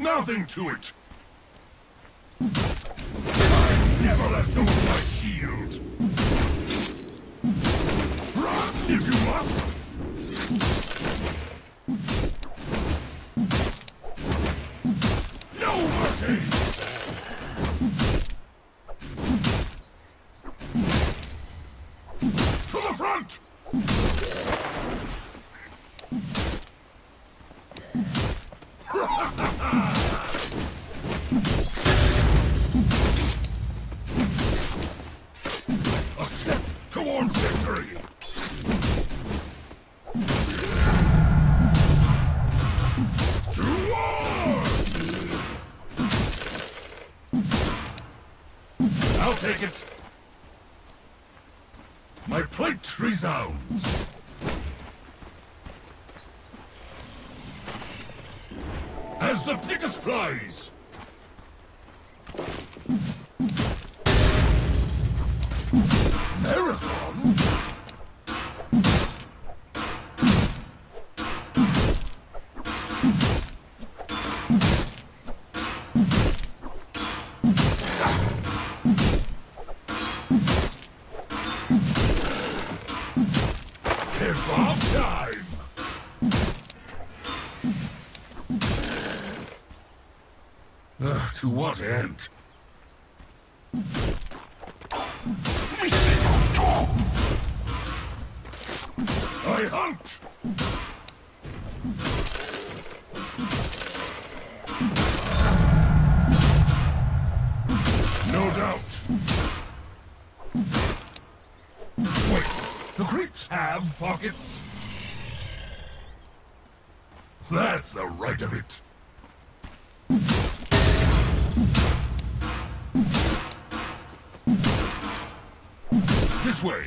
Nothing to it. I never let go of my shield. Run if you must. No mercy. To the front! Take it. My plate resounds. As the Pegasus flies! To what end? I hunt! No doubt. Wait, the creeps have pockets? That's the right of it. This way.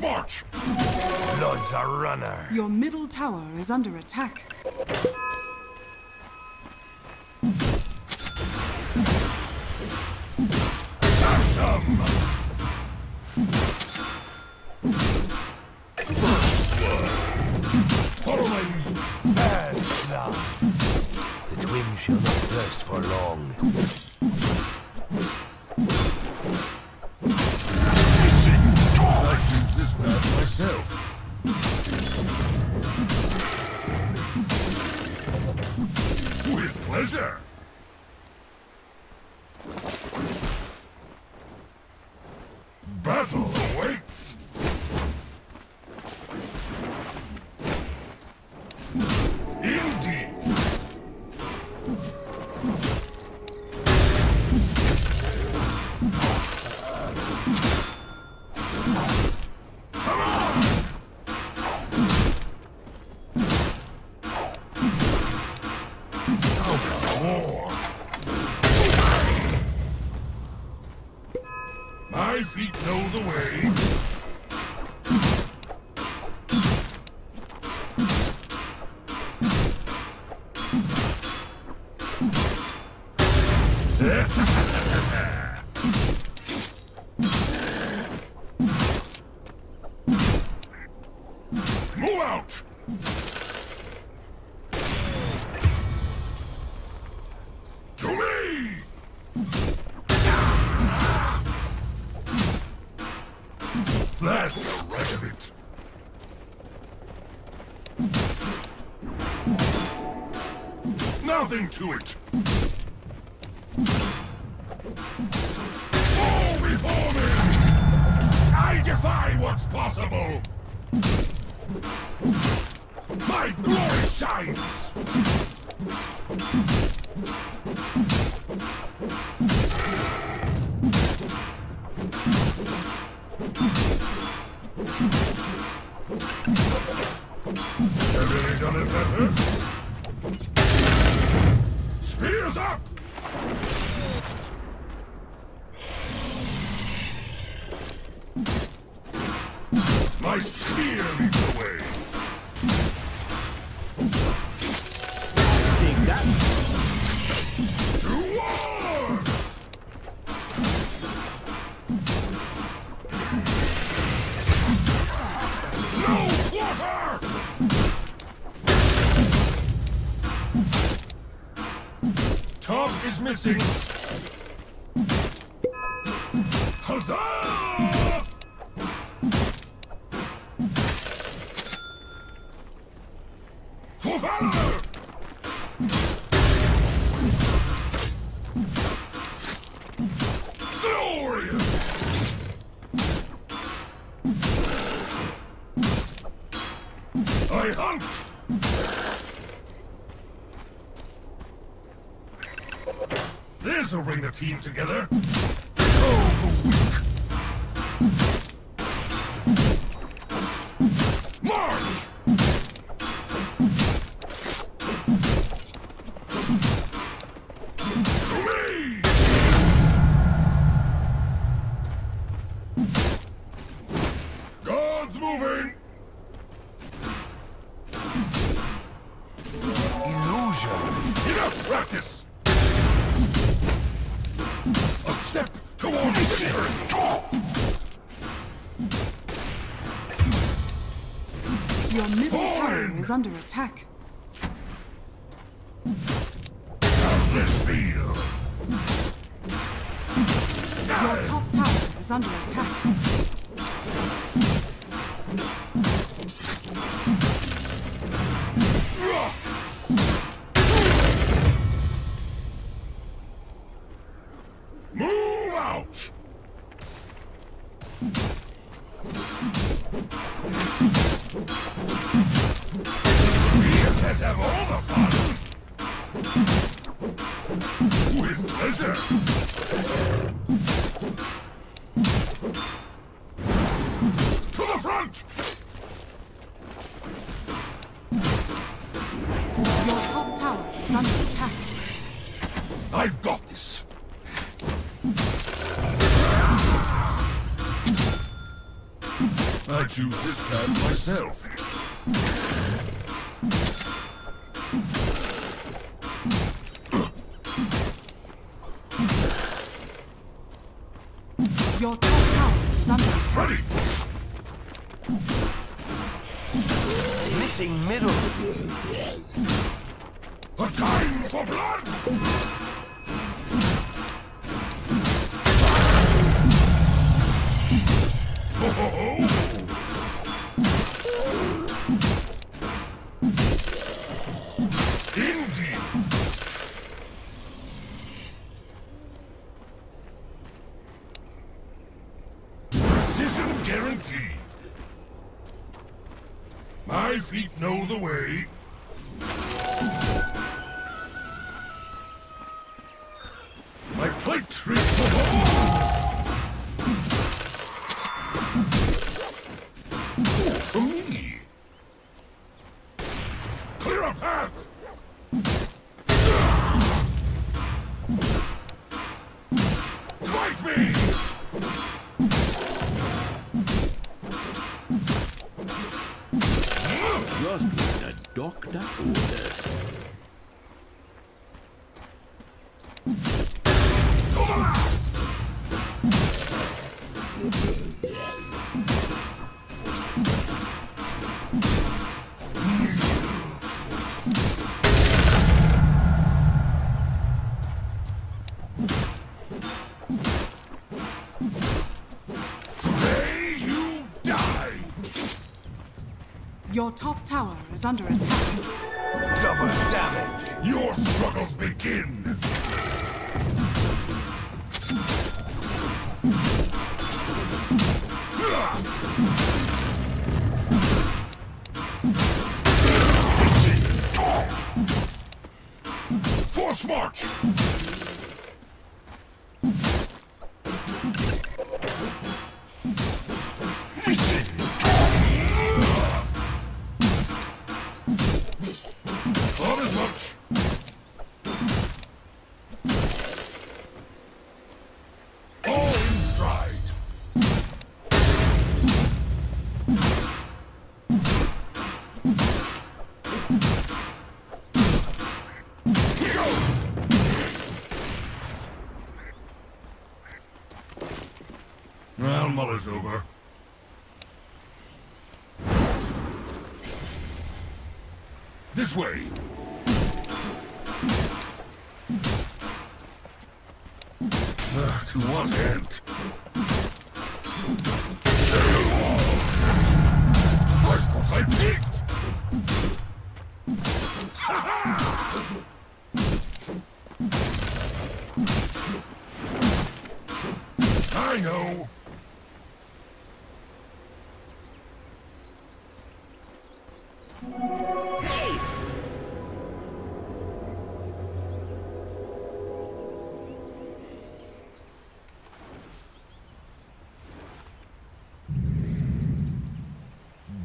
March! Blood's a runner. Your middle tower is under attack. Awesome! Follow my lead. First blood. The twin shall not thirst for long. With pleasure. Nothing to it. Fall before me! I defy what's possible! My glory shines! My spear leads the way. That. To war! No quarter! Top is missing. Team together. Is under attack. How's this feel? Your top tower is under attack. Pleasure! To the front! Your top tower is under attack. I've got this! I choose this path myself. Your top tower is under attack. Ready! Missing middle. A time for blood! My feet know the way. My plate reach For me. Clear a path. Fight me! Just when the doctor. Top tower is under attack. Double damage. Your struggles begin! Well, Muller's over. This way! Uh, to what end? I suppose I peeked!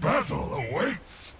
Battle awaits!